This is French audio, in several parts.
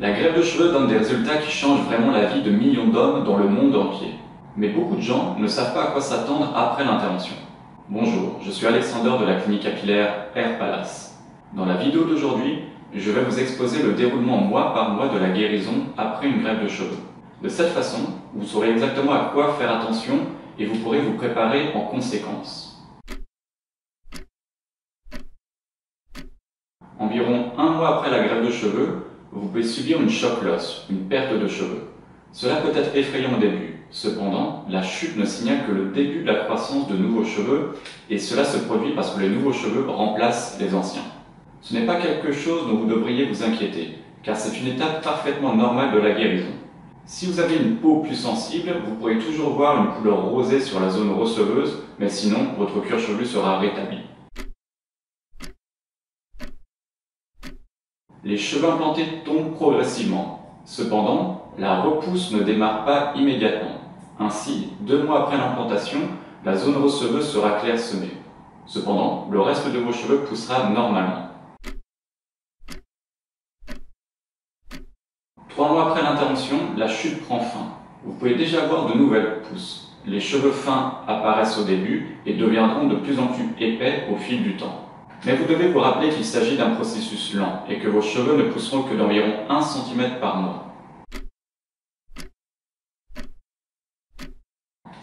La grève de cheveux donne des résultats qui changent vraiment la vie de millions d'hommes dans le monde entier. Mais beaucoup de gens ne savent pas à quoi s'attendre après l'intervention. Bonjour, je suis Alexander de la clinique capillaire Air Palace. Dans la vidéo d'aujourd'hui, je vais vous exposer le déroulement mois par mois de la guérison après une grève de cheveux. De cette façon, vous saurez exactement à quoi faire attention et vous pourrez vous préparer en conséquence. Environ un mois après la grève de cheveux, vous pouvez subir une choc loss, une perte de cheveux. Cela peut être effrayant au début. Cependant, la chute ne signale que le début de la croissance de nouveaux cheveux et cela se produit parce que les nouveaux cheveux remplacent les anciens. Ce n'est pas quelque chose dont vous devriez vous inquiéter, car c'est une étape parfaitement normale de la guérison. Si vous avez une peau plus sensible, vous pourrez toujours voir une couleur rosée sur la zone receveuse, mais sinon, votre cuir chevelu sera rétabli. Les cheveux implantés tombent progressivement. Cependant, la repousse ne démarre pas immédiatement. Ainsi, deux mois après l'implantation, la zone receveuse sera clairsemée. Cependant, le reste de vos cheveux poussera normalement. Trois mois après l'intervention, la chute prend fin. Vous pouvez déjà voir de nouvelles pousses. Les cheveux fins apparaissent au début et deviendront de plus en plus épais au fil du temps. Mais vous devez vous rappeler qu'il s'agit d'un processus lent et que vos cheveux ne pousseront que d'environ 1 cm par mois.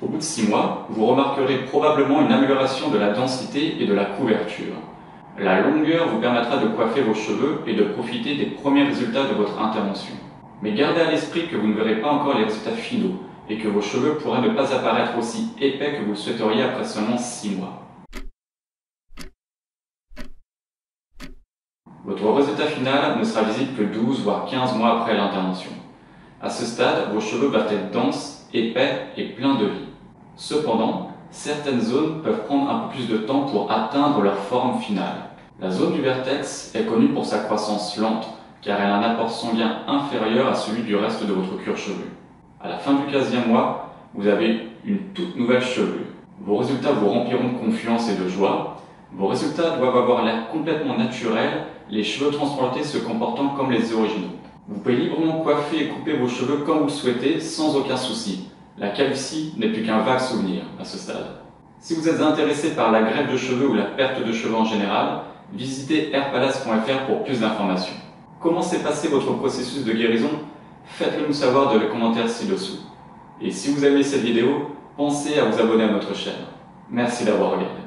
Au bout de 6 mois, vous remarquerez probablement une amélioration de la densité et de la couverture. La longueur vous permettra de coiffer vos cheveux et de profiter des premiers résultats de votre intervention. Mais gardez à l'esprit que vous ne verrez pas encore les résultats finaux et que vos cheveux pourraient ne pas apparaître aussi épais que vous le souhaiteriez après seulement 6 mois. Votre résultat final ne sera visible que 12 voire 15 mois après l'intervention. À ce stade, vos cheveux doivent être denses, épais et pleins de vie. Cependant, certaines zones peuvent prendre un peu plus de temps pour atteindre leur forme finale. La zone du vertex est connue pour sa croissance lente, car elle a un apport sanguin inférieur à celui du reste de votre cuir chevelu. À la fin du 15e mois, vous avez une toute nouvelle chevelure. Vos résultats vous rempliront de confiance et de joie. Vos résultats doivent avoir l'air complètement naturel les cheveux transplantés se comportant comme les originaux. Vous pouvez librement coiffer et couper vos cheveux comme vous le souhaitez sans aucun souci. La calvitie n'est plus qu'un vague souvenir à ce stade. Si vous êtes intéressé par la greffe de cheveux ou la perte de cheveux en général, visitez airpalace.fr pour plus d'informations. Comment s'est passé votre processus de guérison? Faites-le nous savoir dans les commentaires ci-dessous. Et si vous aimez cette vidéo, pensez à vous abonner à notre chaîne. Merci d'avoir regardé.